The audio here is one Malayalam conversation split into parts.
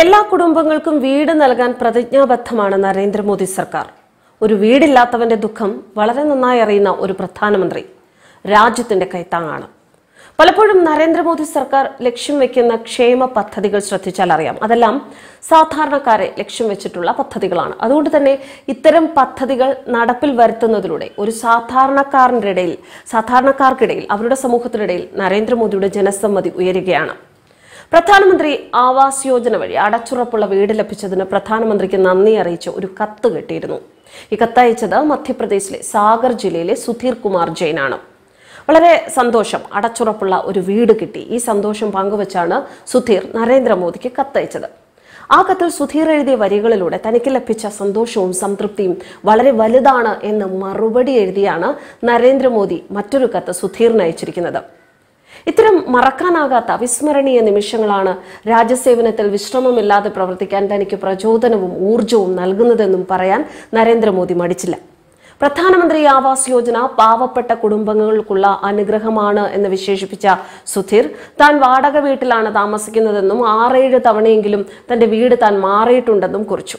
എല്ലാ കുടുംബങ്ങൾക്കും വീട് നൽകാൻ പ്രതിജ്ഞാബദ്ധമാണ് നരേന്ദ്രമോദി സർക്കാർ. ഒരു വീടില്ലാത്തവന്റെ ദുഃഖം വളരെ നന്നായി അറിയുന്ന ഒരു പ്രധാനമന്ത്രി രാജ്യത്തിന്റെ കൈത്താങ്ങാണ്. പലപ്പോഴും നരേന്ദ്രമോദി സർക്കാർ ലക്ഷ്യം വെക്കുന്ന ക്ഷേമ പദ്ധതികൾ ശ്രദ്ധിച്ചാൽ അറിയാം. അതെല്ലാം സാധാരണക്കാരെ ലക്ഷ്യം വെച്ചിട്ടുള്ള പദ്ധതികളാണ്. അതുകൊണ്ട് തന്നെ ഇത്തരം പദ്ധതികൾ നടപ്പിൽ വരുത്തുന്നതിലൂടെ ഒരു സാധാരണക്കാരന്റെ ഇടയിൽ സാധാരണക്കാർക്കിടയിൽ അവരുടെ സമൂഹത്തിനിടയിൽ നരേന്ദ്രമോദിയുടെ ജനസമ്മതി ഉയരുകയാണ്. പ്രധാനമന്ത്രി ആവാസ് യോജന വഴി അടച്ചുറപ്പുള്ള വീട് ലഭിച്ചതിന് പ്രധാനമന്ത്രിക്ക് നന്ദി അറിയിച്ച ഒരു കത്ത് കിട്ടിയിരുന്നു. ഈ കത്തയച്ചത് മധ്യപ്രദേശിലെ സാഗർ ജില്ലയിലെ സുധീർ കുമാർ ജെയിനാണ് വളരെ സന്തോഷം അടച്ചുറപ്പുള്ള ഒരു വീട് കിട്ടി. ഈ സന്തോഷം പങ്കുവച്ചാണ് സുധീർ നരേന്ദ്രമോദിക്ക് കത്തയച്ചത് ആ കത്തിൽ സുധീർ എഴുതിയ വരികളിലൂടെ തനിക്ക് ലഭിച്ച സന്തോഷവും സംതൃപ്തിയും വളരെ വലുതാണ് എന്ന് മറുപടി എഴുതിയാണ് നരേന്ദ്രമോദി മറ്റൊരു കത്ത് സുധീറിന് അയച്ചിരിക്കുന്നത്. ഇത്തരം മറക്കാനാകാത്ത അവിസ്മരണീയ നിമിഷങ്ങളാണ് രാജ്യസേവനത്തിൽ വിശ്രമമില്ലാതെ പ്രവർത്തിക്കാൻ തനിക്ക് പ്രചോദനവും ഊർജവും നൽകുന്നതെന്നും പറയാൻ നരേന്ദ്രമോദി മടിച്ചില്ല. പ്രധാനമന്ത്രി ആവാസ് യോജന പാവപ്പെട്ട കുടുംബങ്ങൾക്കുള്ള അനുഗ്രഹമാണ് എന്ന് വിശേഷിപ്പിച്ച സുധീർ താൻ വാടക വീട്ടിലാണ് താമസിക്കുന്നതെന്നും ആറേഴ് തവണയെങ്കിലും തന്റെ വീട് താൻ മാറിയിട്ടുണ്ടെന്നും കുറിച്ചു.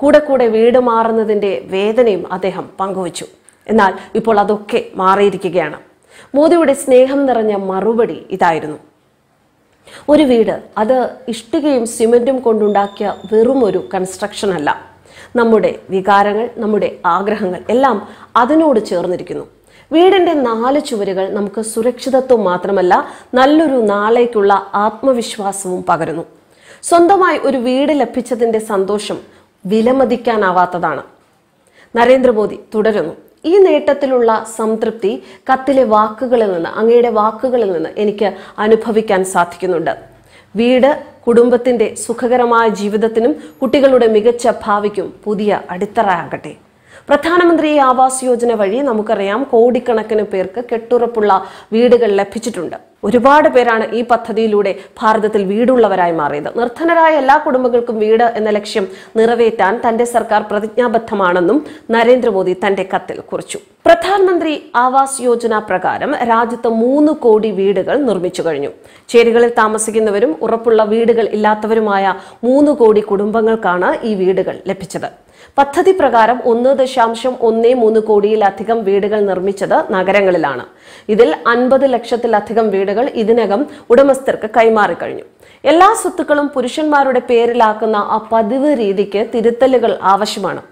കൂടെ കൂടെ വീട് മാറുന്നതിന്റെ വേദനയും അദ്ദേഹം പങ്കുവച്ചു. എന്നാൽ ഇപ്പോൾ അതൊക്കെ മാറിയിരിക്കുകയാണ്. മോദിയുടെ സ്നേഹം നിറഞ്ഞ മറുപടി ഇതായിരുന്നു. ഒരു വീട് അത് ഇഷ്ടികയും സിമെന്റും കൊണ്ടുണ്ടാക്കിയ വെറും ഒരു കൺസ്ട്രക്ഷൻ അല്ല. നമ്മുടെ വികാരങ്ങൾ നമ്മുടെ ആഗ്രഹങ്ങൾ എല്ലാം അതിനോട് ചേർന്നിരിക്കുന്നു. വീടിന്റെ നാല് ചുവരുകൾ നമുക്ക് സുരക്ഷിതത്വം മാത്രമല്ല നല്ലൊരു നാളേക്കുള്ള ആത്മവിശ്വാസവും പകരുന്നു. സ്വന്തമായി ഒരു വീട് ലഭിച്ചതിന്റെ സന്തോഷം വിലമതിക്കാനാവാത്തതാണ്. നരേന്ദ്രമോദി തുടരുന്നു. ഈ നേട്ടത്തിലുള്ള സംതൃപ്തി കത്തിലെ വാക്കുകളിൽ നിന്ന് അങ്ങയുടെ വാക്കുകളിൽ നിന്ന് എനിക്ക് അനുഭവിക്കാൻ സാധിക്കുന്നുണ്ട്. വീട് കുടുംബത്തിന്റെ സുഖകരമായ ജീവിതത്തിനും കുട്ടികളുടെ മികച്ച ഭാവിക്കും പുതിയ അടിത്തറയാകട്ടെ. പ്രധാനമന്ത്രി ആവാസ് യോജന വഴി നമുക്കറിയാം കോടിക്കണക്കിന് പേർക്ക് കെട്ടുറപ്പുള്ള വീടുകൾ ലഭിച്ചിട്ടുണ്ട്. ഒരുപാട് പേരാണ് ഈ പദ്ധതിയിലൂടെ ഭാരതത്തിൽ വീടുള്ളവരായി മാറിയത്. നിർധനരായ എല്ലാ കുടുംബങ്ങൾക്കും വീട് എന്ന ലക്ഷ്യം നിറവേറ്റാൻ തന്റെ സർക്കാർ പ്രതിജ്ഞാബദ്ധമാണെന്നും നരേന്ദ്രമോദി തന്റെ കത്തിൽ കുറിച്ചു. പ്രധാനമന്ത്രി ആവാസ് യോജന പ്രകാരം രാജ്യത്ത് മൂന്ന് കോടി വീടുകൾ നിർമ്മിച്ചു കഴിഞ്ഞു. ചേരികളിൽ താമസിക്കുന്നവരും ഉറപ്പുള്ള വീടുകൾ ഇല്ലാത്തവരുമായ മൂന്ന് കോടി കുടുംബങ്ങൾക്കാണ് ഈ വീടുകൾ ലഭിച്ചത്. പദ്ധതി പ്രകാരം ഒന്ന് ദശാംശം ഒന്നേ മൂന്ന് കോടിയിലധികം വീടുകൾ നിർമ്മിച്ചത് നഗരങ്ങളിലാണ്. ഇതിൽ അൻപത് ലക്ഷത്തിലധികം വീടുകൾ ഇതിനകം ഉടമസ്ഥർക്ക് കൈമാറിക്കഴിഞ്ഞു എല്ലാ സ്വത്തുക്കളും പുരുഷന്മാരുടെ പേരിലാക്കുന്ന ആ പതിവ് രീതിക്ക് തിരുത്തലുകൾ ആവശ്യമാണ്.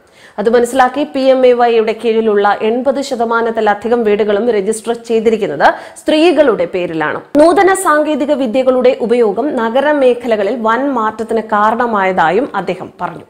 അത് മനസ്സിലാക്കി പി എം എ വൈയുടെ കീഴിലുള്ള എൺപത് ശതമാനത്തിലധികം വീടുകളും രജിസ്റ്റർ ചെയ്തിരിക്കുന്നത് സ്ത്രീകളുടെ പേരിലാണ്. നൂതന സാങ്കേതിക വിദ്യകളുടെ ഉപയോഗം നഗരമേഖലകളിൽ വൻ മാറ്റത്തിന് കാരണമായതായും അദ്ദേഹം പറഞ്ഞു.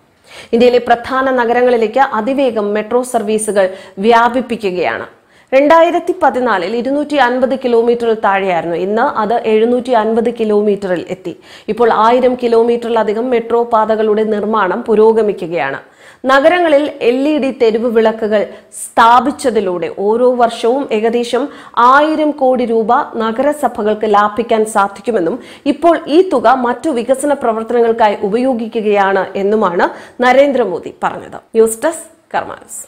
ഇന്ത്യയിലെ പ്രധാന നഗരങ്ങളിലേക്ക് അതിവേഗം മെട്രോ സർവീസുകൾ വ്യാപിപ്പിക്കുകയാണ്. രണ്ടായിരത്തി പതിനാലിൽ ഇരുന്നൂറ്റി അൻപത് കിലോമീറ്ററിൽ താഴെയായിരുന്നു. ഇന്ന് അത് എഴുന്നൂറ്റി അൻപത് കിലോമീറ്ററിൽ എത്തി. ഇപ്പോൾ ആയിരം കിലോമീറ്ററിലധികം മെട്രോ പാതകളുടെ നിർമ്മാണം പുരോഗമിക്കുകയാണ്. നഗരങ്ങളിൽ എൽ ഇ ഡി തെരുവ് വിളക്കുകൾ സ്ഥാപിച്ചതിലൂടെ ഓരോ വർഷവും ഏകദേശം ആയിരം കോടി രൂപ നഗരസഭകൾക്ക് ലാഭിക്കാൻ സാധിക്കുമെന്നും ഇപ്പോൾ ഈ തുക മറ്റു വികസന പ്രവർത്തനങ്ങൾക്കായി ഉപയോഗിക്കുകയാണ് എന്നുമാണ് നരേന്ദ്രമോദി പറഞ്ഞത്. News desk കർമാനസ്.